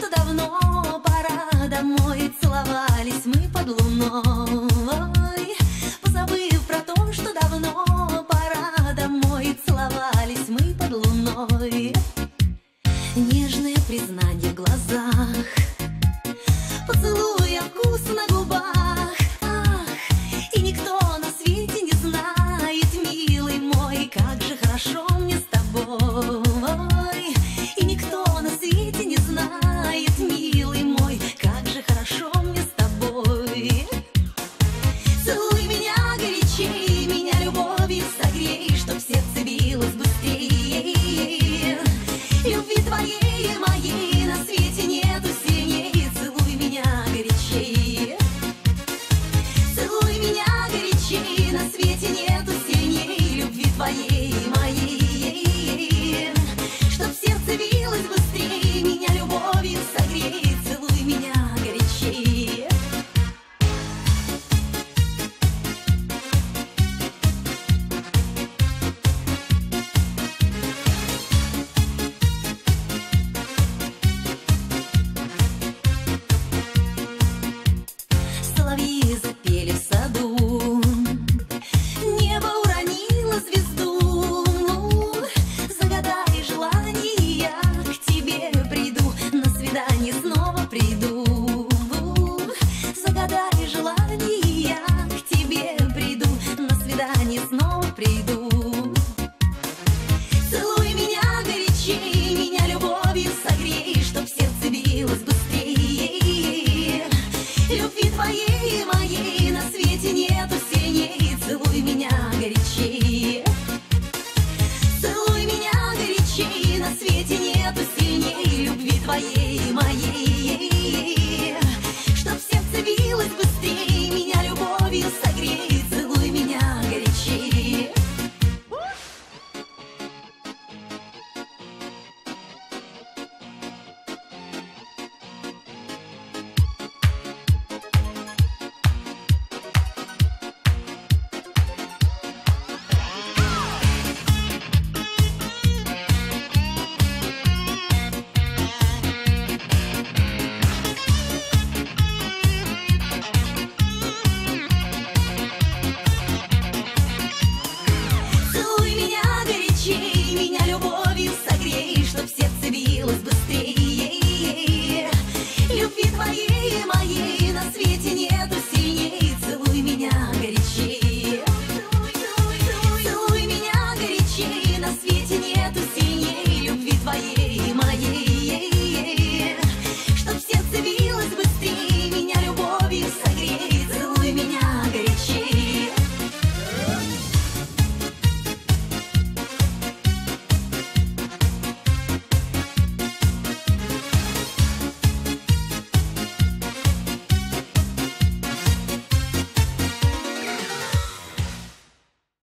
что давно приду. Целуй меня горячей, меня любовью согрей, чтоб сердце билось быстрее. Любви твоей